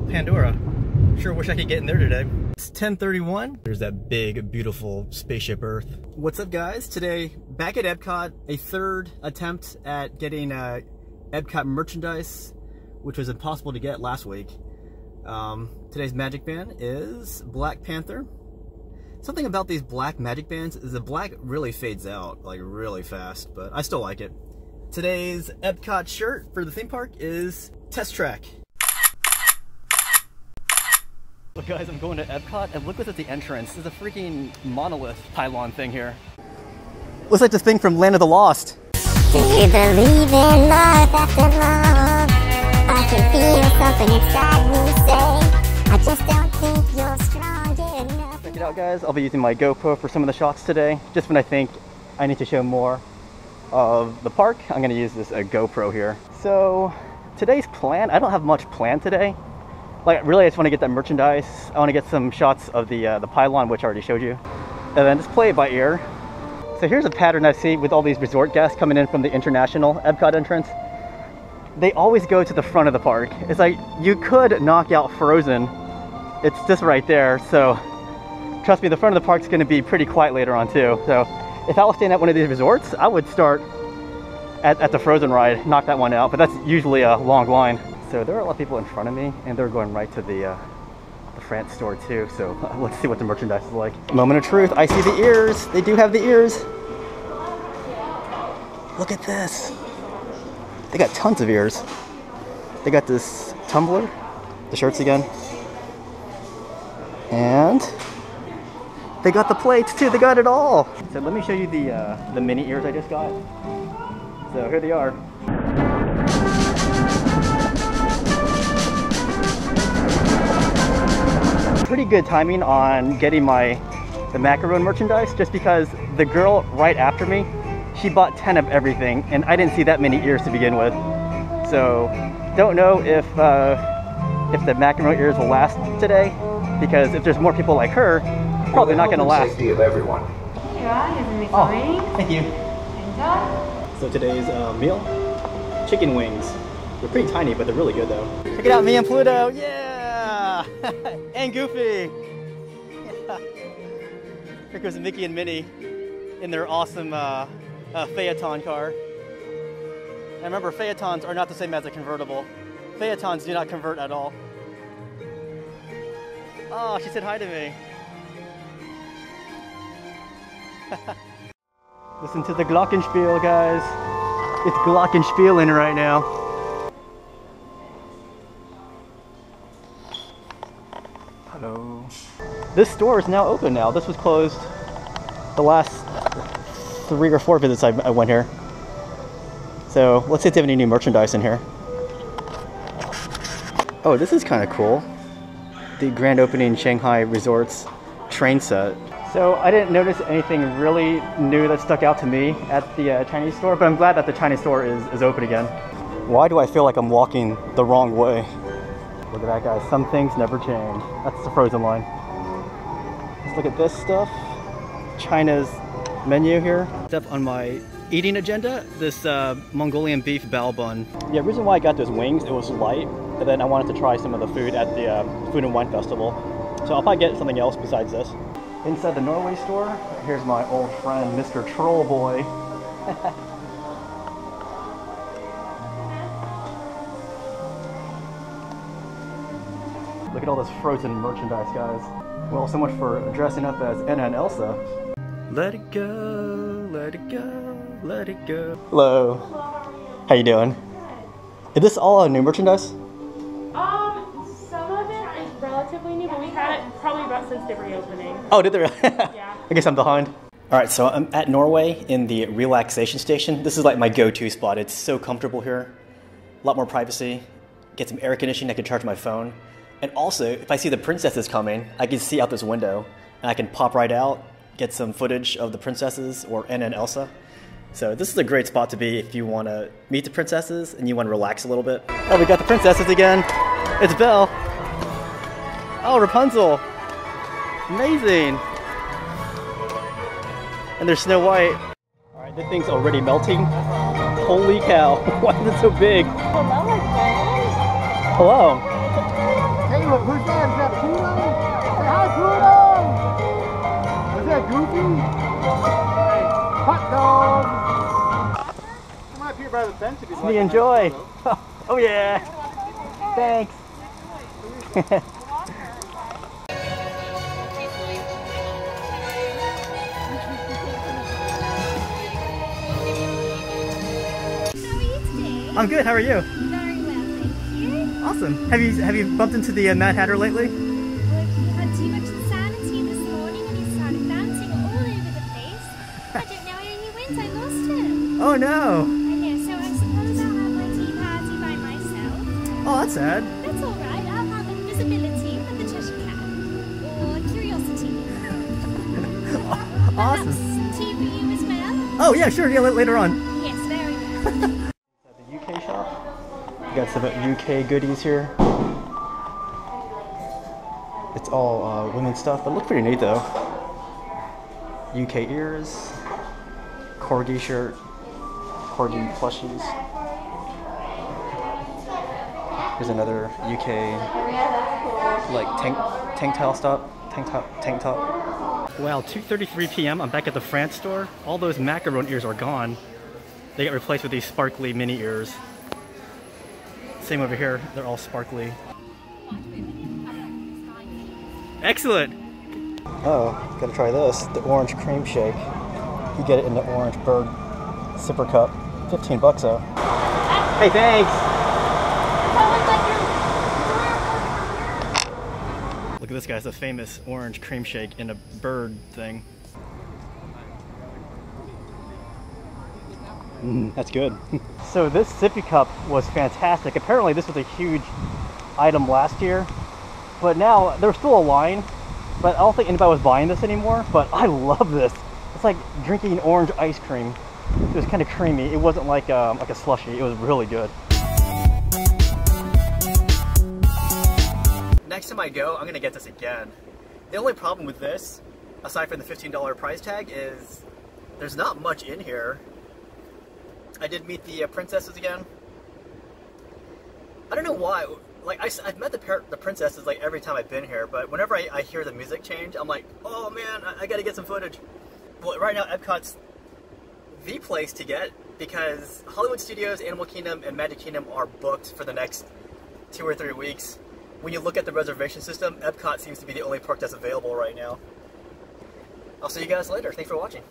Pandora. Sure wish I could get in there today. It's 1031. There's that big, beautiful spaceship Earth. What's up guys? Today, back at Epcot, a third attempt at getting uh, Epcot merchandise, which was impossible to get last week. Um, today's magic band is Black Panther. Something about these black magic bands is the black really fades out, like really fast, but I still like it. Today's Epcot shirt for the theme park is Test Track. So guys, I'm going to Epcot and look what's at the entrance. There's a freaking monolith pylon thing here. Looks like the thing from Land of the Lost. Do you believe in life after love? I can feel something inside me say, I just don't think you're strong enough. Check it out guys, I'll be using my GoPro for some of the shots today. Just when I think I need to show more of the park, I'm gonna use this uh, GoPro here. So today's plan, I don't have much planned today. Like really I just want to get that merchandise. I want to get some shots of the, uh, the pylon, which I already showed you. And then just play it by ear. So here's a pattern I see with all these resort guests coming in from the international Epcot entrance. They always go to the front of the park. It's like you could knock out Frozen. It's just right there. So trust me, the front of the park's going to be pretty quiet later on too. So if I was staying at one of these resorts, I would start at, at the Frozen ride, knock that one out. But that's usually a long line. So there are a lot of people in front of me and they're going right to the, uh, the France store too. So let's see what the merchandise is like. Moment of truth, I see the ears. They do have the ears. Look at this. They got tons of ears. They got this tumbler, the shirts again. And they got the plates too, they got it all. So let me show you the, uh, the mini ears I just got. So here they are. Good timing on getting my the macaron merchandise just because the girl right after me, she bought 10 of everything and I didn't see that many ears to begin with. So don't know if uh, if the macaron ears will last today because if there's more people like her, probably not gonna last. Safety of everyone. Oh, thank you. So today's uh, meal, chicken wings. They're pretty tiny, but they're really good though. Check it out, me and Pluto, yeah! and Goofy. Here goes Mickey and Minnie in their awesome uh, uh, Phaeton car. And remember, Phaetons are not the same as a convertible. Phaetons do not convert at all. Oh, she said hi to me. Listen to the Glockenspiel, guys. It's Glockenspielen right now. This store is now open now. This was closed the last three or four visits I, I went here. So let's see if they have any new merchandise in here. Oh, this is kind of cool. The grand opening Shanghai Resorts train set. So I didn't notice anything really new that stuck out to me at the uh, Chinese store, but I'm glad that the Chinese store is, is open again. Why do I feel like I'm walking the wrong way? Look at that guys, some things never change. That's the frozen line. Let's look at this stuff. China's menu here. Stuff on my eating agenda, this uh, Mongolian beef bao bun. Yeah, reason why I got those wings, it was light, but then I wanted to try some of the food at the uh, Food and Wine Festival. So I'll probably get something else besides this. Inside the Norway store, here's my old friend, Mr. Troll Look at all this frozen merchandise, guys. Well, so much for dressing up as Anna and Elsa. Let it go, let it go, let it go. Hello. How you doing? Is this all new merchandise? Um, some of it is relatively new, but we had it probably about since the reopening. Oh, did they? Yeah. I guess I'm behind. All right, so I'm at Norway in the relaxation station. This is like my go-to spot. It's so comfortable here. A lot more privacy. Get some air conditioning. I can charge my phone. And also, if I see the princesses coming, I can see out this window, and I can pop right out, get some footage of the princesses or Anna and Elsa. So this is a great spot to be if you want to meet the princesses and you want to relax a little bit. Oh, we got the princesses again. It's Belle. Oh, Rapunzel. Amazing. And there's Snow White. All right, this thing's already melting. Holy cow! Why is it so big? Hello. Who, who's that? Is that Pluto? Say hi, Pluto! Is that Goofy? Hey, hot dog! Come up here by the fence if you'd like. Me enjoy. photo. Oh yeah. Thanks. How are you today? I'm good. How are you? Awesome. Have you have you bumped into the uh, Mad Hatter lately? Well, he had too much insanity this morning and he started bouncing all over the place. I don't know where he went. I lost him. Oh no. I know, so I suppose I'll have my tea party by myself. Oh, that's sad. That's all right. I'll have invisibility the Cheshire Cat. Or curiosity. Awesome. Perhaps tea for you as well? Oh yeah, sure. Yeah, later on. Yes, very well. The UK shop. You got some UK goodies here. It's all uh, women's stuff, but look pretty neat though. UK ears, corgi shirt, corgi plushies. Here's another UK like tank tank stop, tank top, tank top. Wow, 2:33 p.m. I'm back at the France store. All those macaron ears are gone. They got replaced with these sparkly mini ears. Same over here, they're all sparkly. Excellent! Oh, gotta try this. The orange cream shake. You get it in the orange bird sipper cup. 15 bucks though. Hey, thanks! Look at this guy, it's a famous orange cream shake in a bird thing. Mm, that's good. so this sippy cup was fantastic. Apparently this was a huge item last year, but now there's still a line, but I don't think anybody was buying this anymore, but I love this. It's like drinking orange ice cream. It was kind of creamy. It wasn't like um, like a slushy. It was really good. Next time I go, I'm gonna get this again. The only problem with this, aside from the $15 price tag, is there's not much in here. I did meet the uh, princesses again. I don't know why. Like I, have met the the princesses like every time I've been here, but whenever I, I hear the music change, I'm like, oh man, I, I got to get some footage. Well, right now Epcot's the place to get because Hollywood Studios, Animal Kingdom, and Magic Kingdom are booked for the next two or three weeks. When you look at the reservation system, Epcot seems to be the only park that's available right now. I'll see you guys later. Thanks for watching.